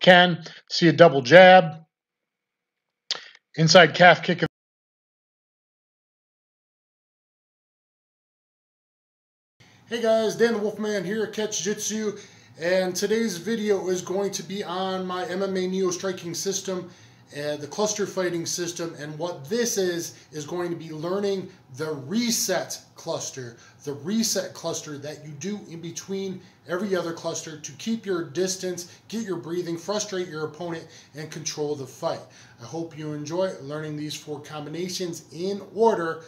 can. See a double jab. Inside calf kick. Hey guys, Dan the Wolfman here at Catch Jitsu, and today's video is going to be on my MMA Neo striking system uh, the cluster fighting system. And what this is, is going to be learning the reset cluster, the reset cluster that you do in between every other cluster to keep your distance, get your breathing, frustrate your opponent, and control the fight. I hope you enjoy learning these four combinations in order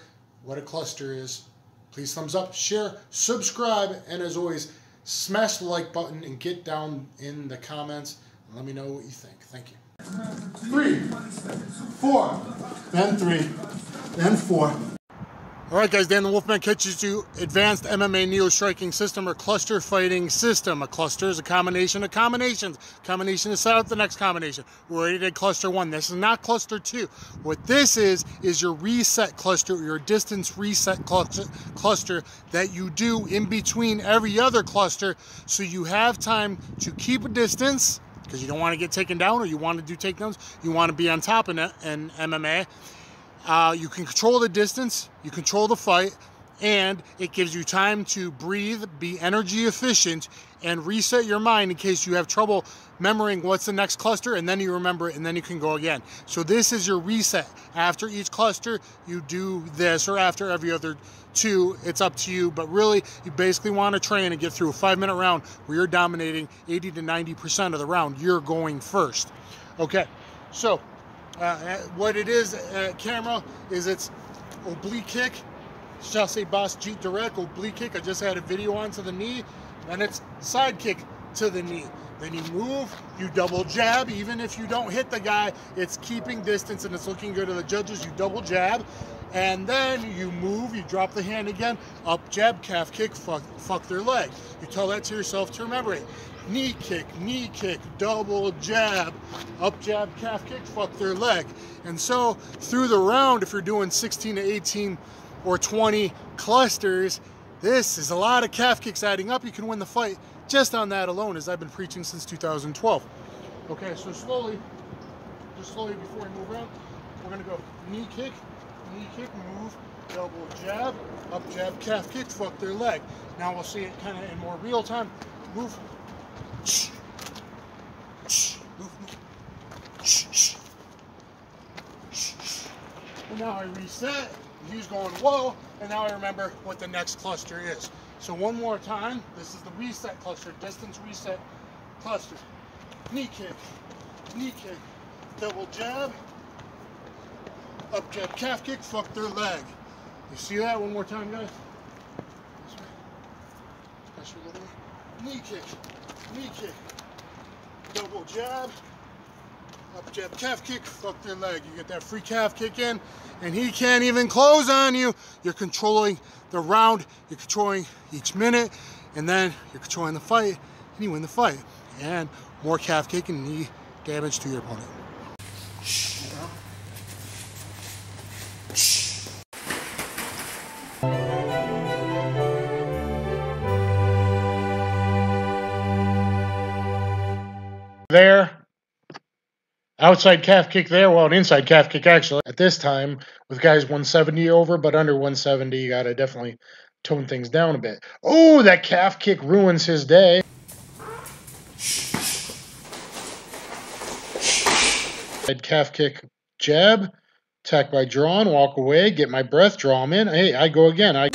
what a cluster is. Please thumbs up, share, subscribe, and as always, smash the like button and get down in the comments and let me know what you think. Thank you three, four, then three, then four. All right, guys, Dan the Wolfman catches you Advanced MMA Neo Striking System or Cluster Fighting System. A cluster is a combination of combinations. Combination is set up the next combination. We're already did cluster one. This is not cluster two. What this is, is your reset cluster, your distance reset cluster, cluster that you do in between every other cluster so you have time to keep a distance because you don't want to get taken down or you want to do takedowns. You want to be on top in, in MMA. Uh, you can control the distance, you control the fight, and it gives you time to breathe, be energy efficient, and reset your mind in case you have trouble remembering what's the next cluster, and then you remember it, and then you can go again. So this is your reset. After each cluster, you do this, or after every other two, it's up to you, but really, you basically want to train and get through a five-minute round where you're dominating 80 to 90% of the round. You're going first. Okay, so uh, what it is, uh, camera, is it's oblique kick, chasse boss jeet direct, oblique kick. I just had a video on to the knee, and it's side kick to the knee. Then you move, you double jab. Even if you don't hit the guy, it's keeping distance and it's looking good to the judges. You double jab, and then you move, you drop the hand again, up jab, calf kick, fuck, fuck their leg. You tell that to yourself to remember it. Knee kick, knee kick, double jab, up jab, calf kick, fuck their leg. And so through the round, if you're doing 16 to 18 or 20 clusters, this is a lot of calf kicks adding up. You can win the fight just on that alone, as I've been preaching since 2012. Okay, so slowly, just slowly before we move around, we're gonna go knee kick, knee kick, move, elbow jab, up jab, calf kick, fuck their leg. Now we'll see it kind of in more real time. Move, move, move. And now I reset. He's going, whoa, and now I remember what the next cluster is. So one more time, this is the reset cluster, distance reset cluster. Knee kick, knee kick, double jab, up jab, calf kick, fuck their leg. You see that one more time, guys? Knee kick, knee kick, double jab, up jab, calf kick, fuck their leg. You get that free calf kick in, and he can't even close on you. You're controlling the round, you're controlling each minute, and then you're controlling the fight, and you win the fight. And more calf kick and knee damage to your opponent. There, Outside calf kick there, well, an inside calf kick actually. At this time, with guys 170 over, but under 170, you got to definitely tone things down a bit. Oh, that calf kick ruins his day. Head calf kick jab, attack by drawn, walk away, get my breath, draw him in. Hey, I go again. I.